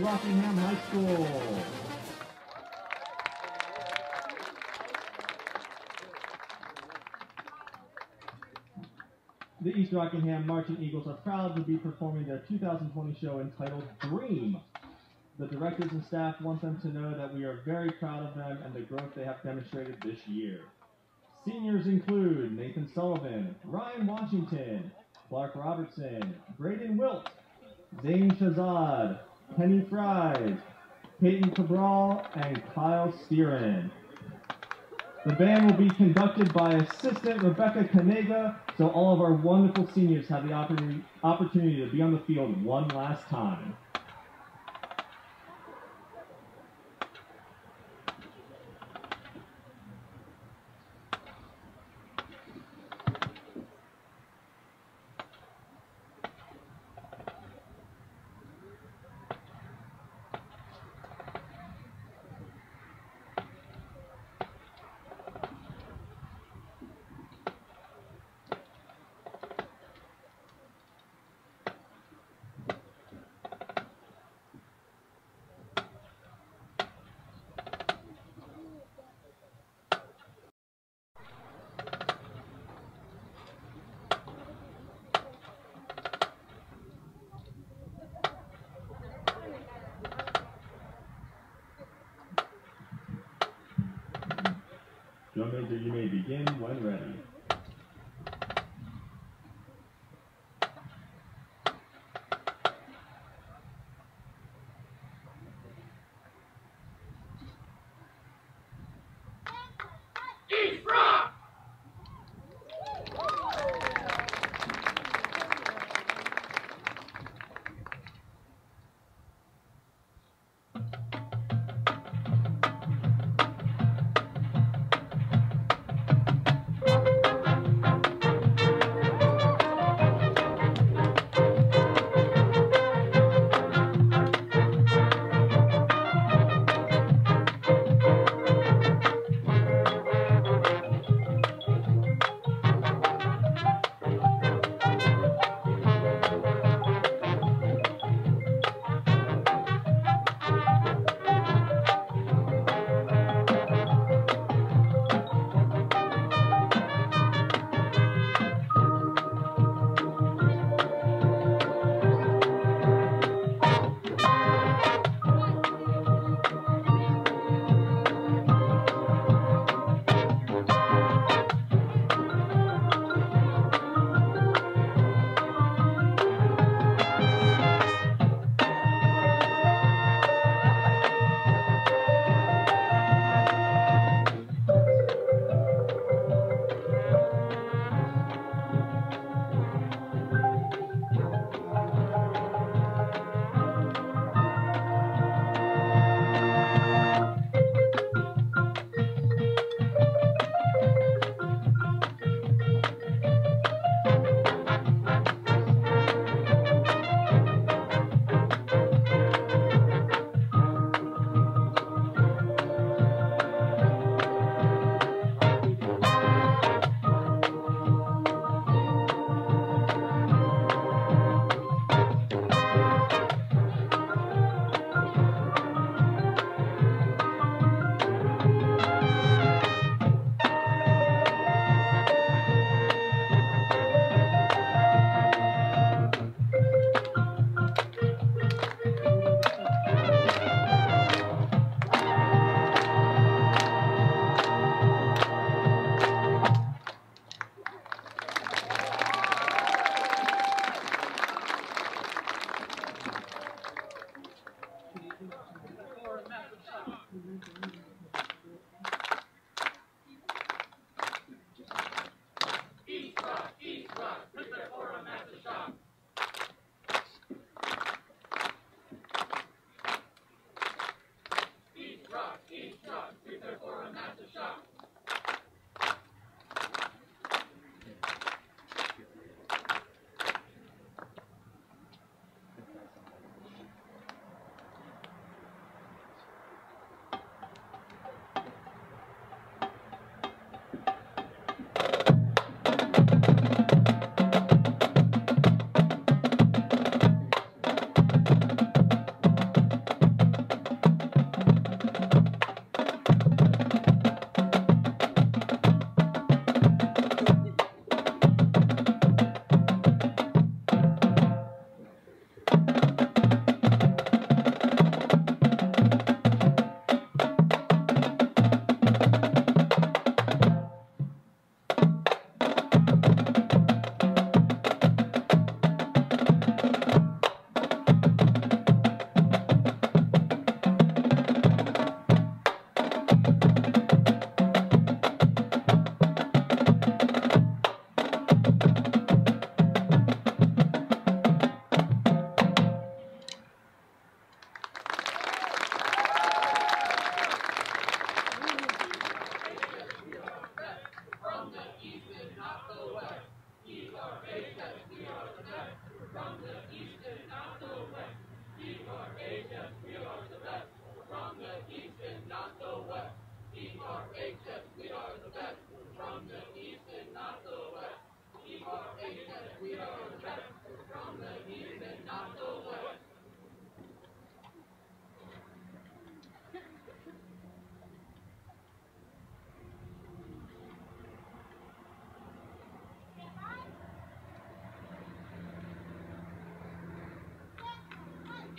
Rockingham High School. The East Rockingham Marching Eagles are proud to be performing their 2020 show entitled Dream. The directors and staff want them to know that we are very proud of them and the growth they have demonstrated this year. Seniors include Nathan Sullivan, Ryan Washington, Clark Robertson, Braden Wilt, Zane Shazad, Penny Fries, Peyton Cabral, and Kyle Steeran. The band will be conducted by assistant Rebecca Canega, so all of our wonderful seniors have the opportunity, opportunity to be on the field one last time. Drum you may begin when ready.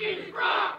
East Rock!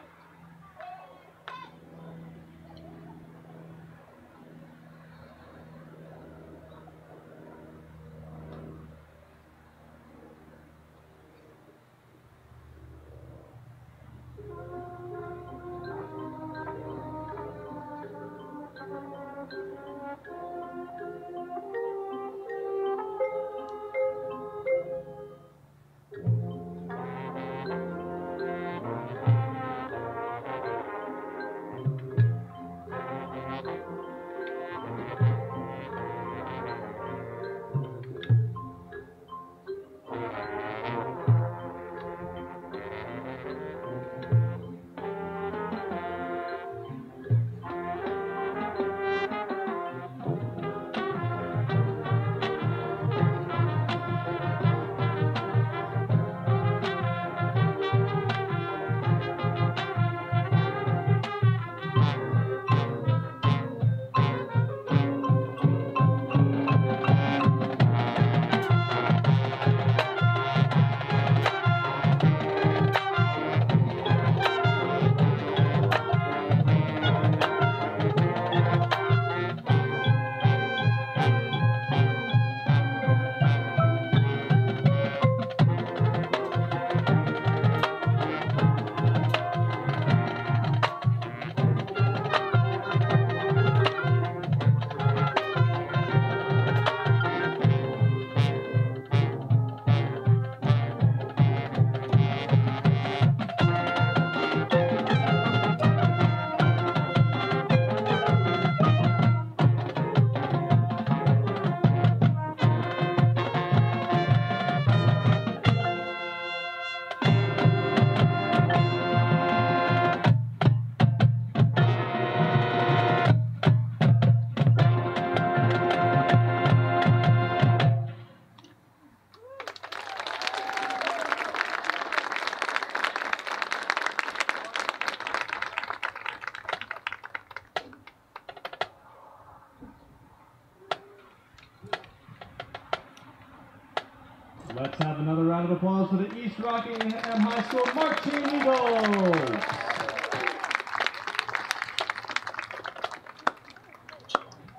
Let's have another round of applause for the East Rockingham High School Marching Eagles.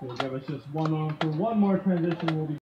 We'll give us just one moment for one more transition. We'll be